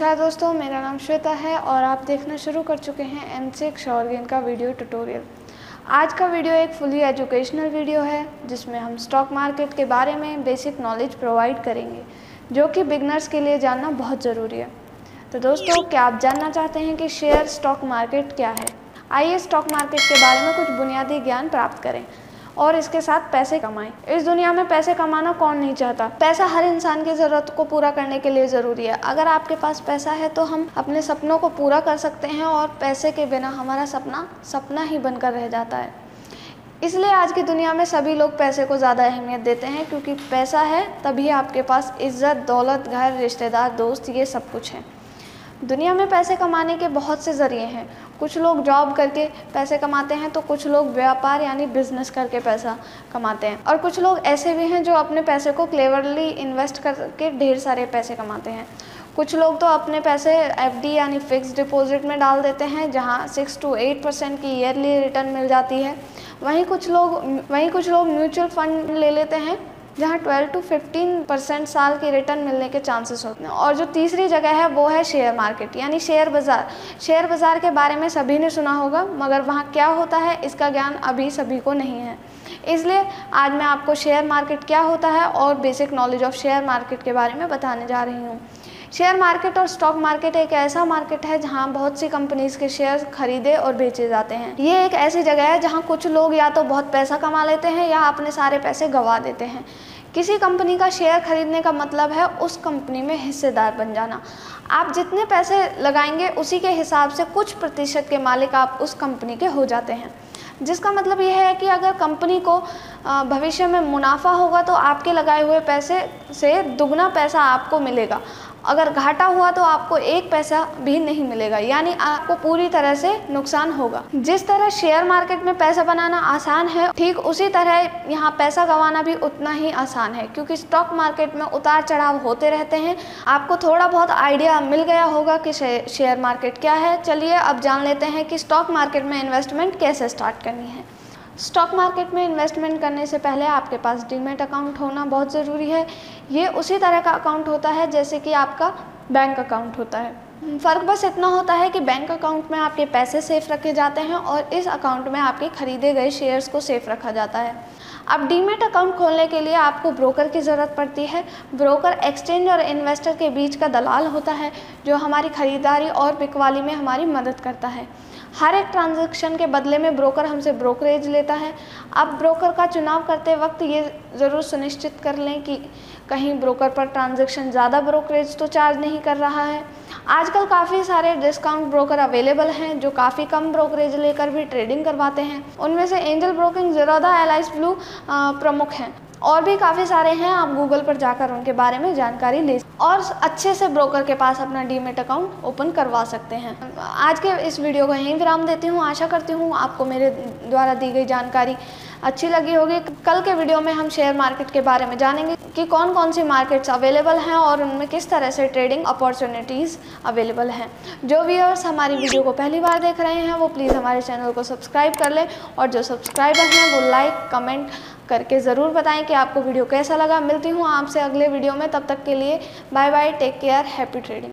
दोस्तों, मेरा नाम श्वेता है और आप देखना शुरू कर चुके हैं एम सी शॉर्गेन का वीडियो ट्यूटोरियल आज का वीडियो एक फुली एजुकेशनल वीडियो है, जिसमें हम स्टॉक मार्केट के बारे में बेसिक नॉलेज प्रोवाइड करेंगे, जो कि बिगनर्स के लिए जानना बहुत ज़रूरी है। तो दोस्तों, क्या आप जानना चाहते हैं कि शेयर स्टॉक मार्केट क्या है? आइए स्टॉक मार्केट के बारे में कुछ बुनियादी ज्ञान प्राप्त करें। और इसके साथ पैसे कमाएँ। इस दुनिया में पैसे कमाना कौन नहीं चाहता? पैसा हर इंसान की ज़रूरत को पूरा करने के लिए ज़रूरी है। अगर आपके पास पैसा है तो हम अपने सपनों को पूरा कर सकते हैं और पैसे के बिना हमारा सपना सपना ही बनकर रह जाता है। इसलिए आज की दुनिया में सभी लोग पैसे को ज़्यादा अहमियत देते हैं, क्योंकि पैसा है, तभी आपके पास इज़्ज़त, दौलत, घर, रिश्तेदार, दोस्त, ये सब कुछ है। दुनिया में पैसे कमाने के बहुत से ज़रिए हैं। कुछ लोग जॉब करके पैसे कमाते हैं तो कुछ लोग व्यापार यानी बिज़नेस करके पैसा कमाते हैं। और कुछ लोग ऐसे भी हैं जो अपने पैसे को क्लेवरली इन्वेस्ट करके ढेर सारे पैसे कमाते हैं। कुछ लोग तो अपने पैसे एफडी यानी फिक्स डिपॉजिट में डाल देते हैं, जहाँ सिक्स टू एट परसेंट की ईयरली रिटर्न मिल जाती है। वहीं कुछ लोग, वहीं कुछ लोग म्यूचुअल फंड ले लेते हैं जहाँ 12 टू 15 परसेंट साल के रिटर्न मिलने के चांसेस होते हैं। और जो तीसरी जगह है, वो है शेयर मार्केट, यानी शेयर बाज़ार। शेयर बाज़ार के बारे में सभी ने सुना होगा, मगर वहाँ क्या होता है, इसका ज्ञान अभी सभी को नहीं है। इसलिए आज मैं आपको शेयर मार्केट क्या होता है और basic knowledge of share market के बारे में बताने जा रही हूँ। शेयर मार्केट और स्टॉक मार्केट एक ऐसा मार्केट है जहाँ बहुत सी कंपनीज़ के शेयर खरीदे और बेचे जाते हैं। ये एक ऐसी जगह है जहाँ कुछ लोग या तो बहुत पैसा कमा लेते हैं या अपने सारे पैसे गंवा देते हैं। किसी कंपनी का शेयर खरीदने का मतलब है उस कंपनी में हिस्सेदार बन जाना। आप जितने पैसे लगाएँगे, उसी के हिसाब से कुछ प्रतिशत के मालिक आप उस कंपनी के हो जाते हैं। जिसका मतलब यह है कि अगर कंपनी को भविष्य में मुनाफा होगा तो आपके लगाए हुए पैसे से दुगना पैसा आपको मिलेगा। अगर घाटा हुआ तो आपको एक पैसा भी नहीं मिलेगा, यानी आपको पूरी तरह से नुकसान होगा। जिस तरह शेयर मार्केट में पैसा बनाना आसान है, ठीक उसी तरह यहाँ पैसा गंवाना भी उतना ही आसान है, क्योंकि स्टॉक मार्केट में उतार चढ़ाव होते रहते हैं। आपको थोड़ा बहुत आइडिया मिल गया होगा कि शेयर मार्केट क्या है। चलिए अब जान लेते हैं कि स्टॉक मार्केट में इन्वेस्टमेंट कैसे स्टार्ट करनी है। स्टॉक मार्केट में इन्वेस्टमेंट करने से पहले आपके पास डीमेट अकाउंट होना बहुत ज़रूरी है। ये उसी तरह का अकाउंट होता है जैसे कि आपका बैंक अकाउंट होता है। फ़र्क बस इतना होता है कि बैंक अकाउंट में आपके पैसे सेफ़ रखे जाते हैं और इस अकाउंट में आपके खरीदे गए शेयर्स को सेफ़ रखा जाता है। अब डीमेट अकाउंट खोलने के लिए आपको ब्रोकर की ज़रूरत पड़ती है। ब्रोकर, एक्सचेंज और इन्वेस्टर के बीच का दलाल होता है, जो हमारी ख़रीदारी और बिकवाली में हमारी मदद करता है। हर एक ट्रांजैक्शन के बदले में ब्रोकर हमसे ब्रोकरेज लेता है। अब ब्रोकर का चुनाव करते वक्त ये ज़रूर सुनिश्चित कर लें कि कहीं ब्रोकर पर ट्रांजैक्शन ज़्यादा ब्रोकरेज तो चार्ज नहीं कर रहा है। आजकल काफ़ी सारे डिस्काउंट ब्रोकर अवेलेबल हैं जो काफ़ी कम ब्रोकरेज लेकर भी ट्रेडिंग करवाते हैं। उनमें से Angel Broking Zerodha L blue प्रमुख हैं। और भी काफ़ी सारे हैं, आप गूगल पर जाकर उनके बारे में जानकारी ले और अच्छे से ब्रोकर के पास अपना डीमेट अकाउंट ओपन करवा सकते हैं। आज के इस वीडियो को यहीं विराम देती हूँ। आशा करती हूँ आपको मेरे द्वारा दी गई जानकारी अच्छी लगी होगी। कल के वीडियो में हम शेयर मार्केट के बारे में जानेंगे कि कौन कौन सी मार्केट्स अवेलेबल हैं और उनमें किस तरह से ट्रेडिंग अपॉर्चुनिटीज़ अवेलेबल हैं। जो व्यूअर्स हमारी वीडियो को पहली बार देख रहे हैं, वो प्लीज़ हमारे चैनल को सब्सक्राइब कर लें और जो सब्सक्राइबर हैं, वो लाइक कमेंट करके ज़रूर बताएँ कि आपको वीडियो कैसा लगा। मिलती हूँ आपसे अगले वीडियो में। तब तक के लिए bye bye, take care, happy trading.